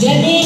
ya no